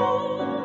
Oh.